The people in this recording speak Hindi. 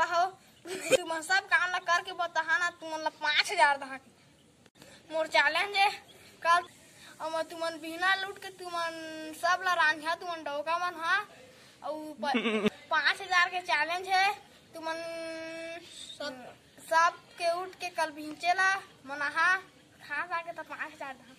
करवा हो। तुम सब काम ला करके बताहा ना तुमन ला पाँच हज़ार दहा मोर चैलेंज है। कल अब तुमन बिना लूट के तुमन सब ला रांझा तुमन डोका मन हा? और पाँच हज़ार के चैलेंज है। तुमन सब सब के उठ के कल भींचे ला। मनाहा खा खा के तो पाँच हज़ार दहा